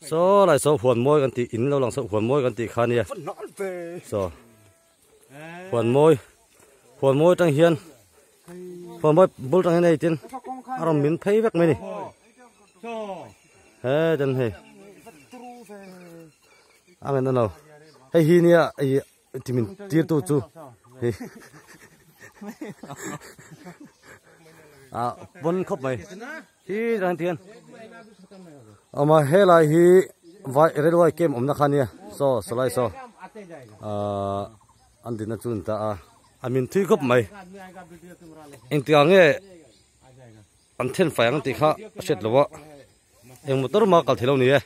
số lại số huấn môi gần tí in lâu lòng số huấn môi gần tí khăn nhỉ số. Huấn môi. Huấn môi trong hiên huấn môi bút trong hiên này tiên làm miếng thấy vắt mấy này thế chân hề. À mình đâu nào. Hay hi nia ấy thì mình tiết tu tu à vốn khóc mày hi rằng tiền mà hay là hi vai red vai kem om nakhan ya so solai so. À anh đi nói chuyện ta à anh mình thui khóc mày anh tiếng nghe anh thiên phải anh tiếng khác chết luôn em một tơ mà cậu thấy lâu nè